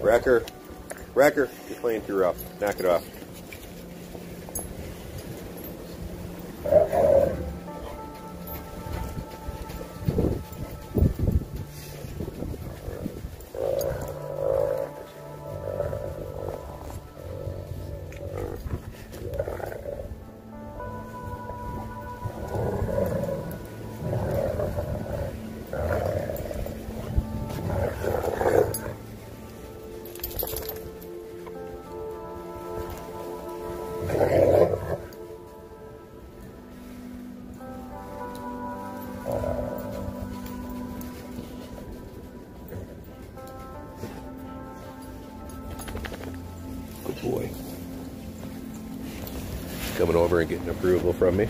Wrecker. Wrecker, you're playing too rough. Knock it off. Good boy. Coming over and getting approval from me.